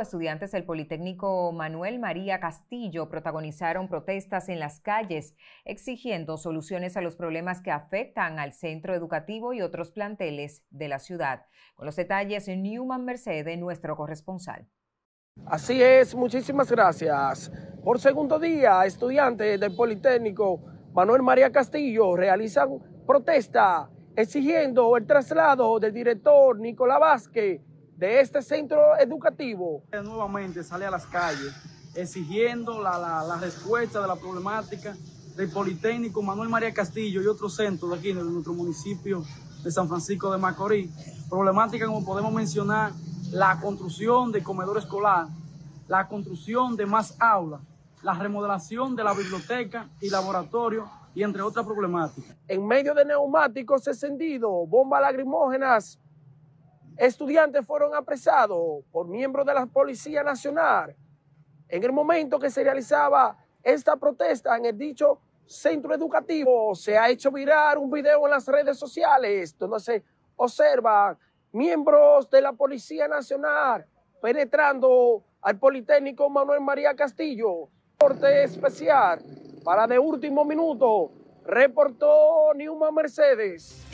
Estudiantes del Politécnico Manuel María Castillo protagonizaron protestas en las calles exigiendo soluciones a los problemas que afectan al centro educativo y otros planteles de la ciudad. Con los detalles, Newman Mercedes, nuestro corresponsal. Así es, muchísimas gracias. Por segundo día, estudiantes del Politécnico Manuel María Castillo realizan protesta exigiendo el traslado del director Nicolás Vázquez de este centro educativo. Nuevamente sale a las calles exigiendo la, respuesta de la problemática del Politécnico Manuel María Castillo y otros centros de aquí en nuestro municipio de San Francisco de Macorís. Problemática como podemos mencionar la construcción de comedor escolar, la construcción de más aulas, la remodelación de la biblioteca y laboratorio y entre otras problemáticas. En medio de neumáticos encendidos, bombas lacrimógenas, Estudiantes fueron apresados por miembros de la Policía Nacional en el momento que se realizaba esta protesta en el dicho centro educativo. Se ha hecho virar un video en las redes sociales donde se observan miembros de la Policía Nacional penetrando al Politécnico Manuel María Castillo. Corte especial para de último minuto reportó Newman Mercedes.